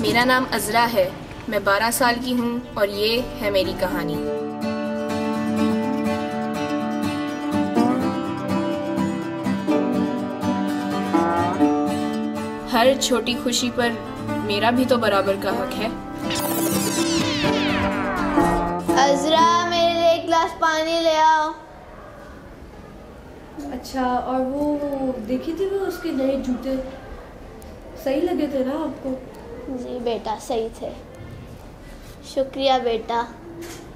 मेरा नाम अजरा है। मैं 12 साल की हूँ और ये है मेरी कहानी। हर छोटी खुशी पर मेरा भी तो बराबर का हक है। अजरा मेरे लिए एक गिलास पानी ले आओ। अच्छा और वो देखी थी वो उसके नए जूते? सही लगे थे ना आपको? जी बेटा सही थे। शुक्रिया बेटा।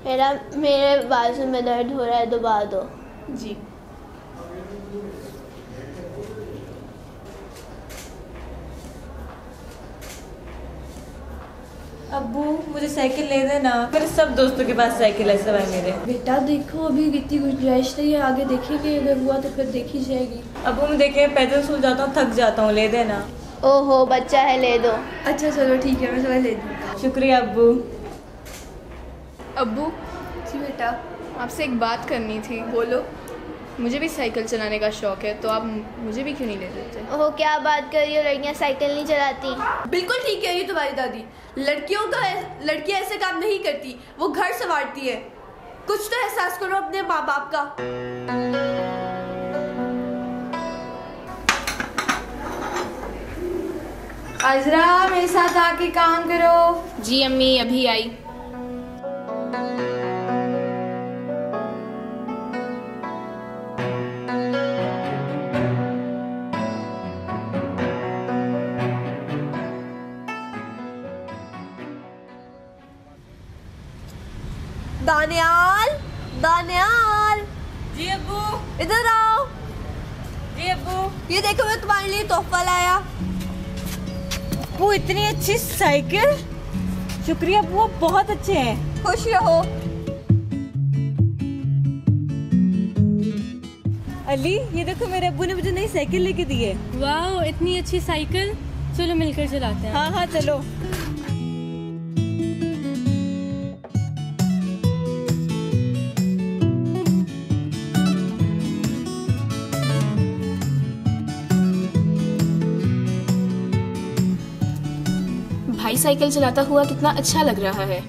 मेरा मेरे बाजू में दर्द हो रहा है दबा दो। जी। अब्बू मुझे साइकिल ले देना। मेरे सब दोस्तों के पास साइकिल है सब है मेरे। बेटा देखो अभी इतनी गुंजाइश नहीं है आगे देखेंगे अगर हुआ तो फिर देखी जाएगी। अबू मैं देखे पैदल स्कूल जाता हूँ थक जाता हूँ ले देना। ओहो बच्चा है ले दो। अच्छा चलो ठीक है मैं समझ लेती शुक्रिया अब्बू। अब्बू जी बेटा आपसे एक बात करनी थी बोलो। मुझे भी साइकिल चलाने का शौक है तो आप मुझे भी क्यों नहीं ले देते? ओहो क्या बात कर रही हो लड़कियाँ साइकिल नहीं चलाती। बिल्कुल ठीक कह रही तुम्हारी दादी। लड़कियों का लड़कियाँ ऐसे काम नहीं करती वो घर संवारती है। कुछ तो एहसास करो अपने माँ बाप का। अजरा मेरे साथ आके काम करो। जी अम्मी अभी आई। दानियाल दानियाल। जी अबू इधर आओ। जी अब्बू। ये देखो मैं तुम्हारे लिए तोहफा लाया। वो इतनी अच्छी साइकिल। शुक्रिया अबू आप बहुत अच्छे हैं। खुश रहो। अली ये देखो मेरे अबू ने मुझे नई साइकिल लेके दी है। वाह इतनी अच्छी साइकिल। चलो मिलकर चलाते हैं। हाँ हाँ चलो। साइकिल चलाता हुआ कितना अच्छा लग रहा है।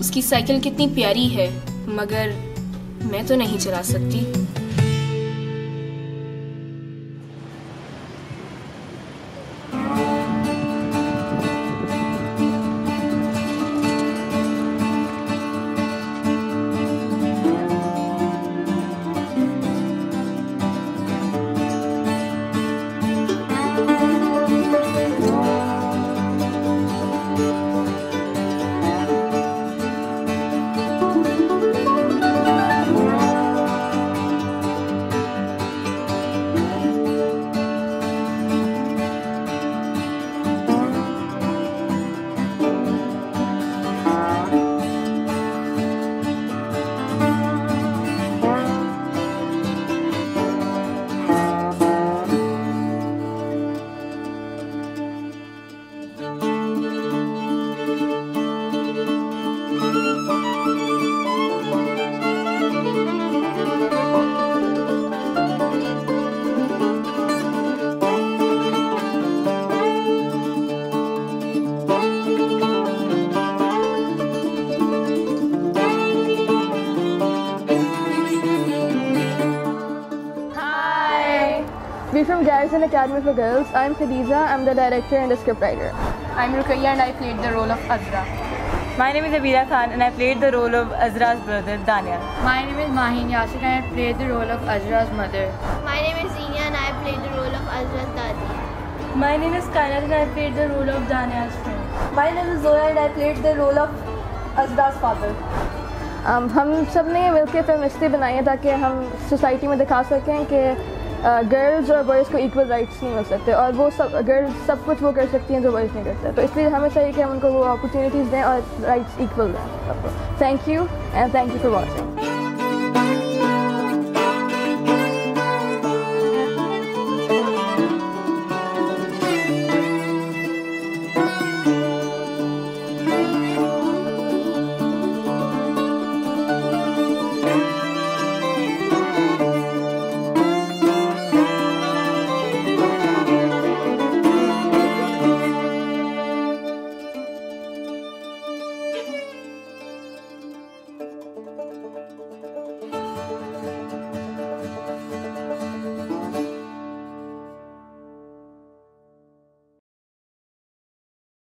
उसकी साइकिल कितनी प्यारी है, मगर मैं तो नहीं चला सकती। We're from Garrison Academy for Girls. I'm Khadija. I'm the director and the scriptwriter. I'm Rukaiya and I played the role of Azra. My name is Abira Khan and I played the role of Azra's brother Daniel. My name is Mahin Yasir and I played the role of Azra's mother. My name is Zinia and I played the role of Azra's dadi. My name is Kainat and I played the role of Daniel's friend. My name is Zoya and I played the role of Azra's father. Um, हम सब ने मिलकर film इसलिए बनाई है ताकि हम society में दिखा सकें कि गर्ल्स और बॉयज़ को इक्वल राइट्स नहीं मिल सकते और वो सब गर्ल्स सब कुछ वो कर सकती हैं जो बॉयज़ नहीं करते। तो इसलिए हमें चाहिए कि हम उनको वो अपॉर्चुनिटीज़ दें और राइट्स इक्वल दें सबको thank you and thank you for watching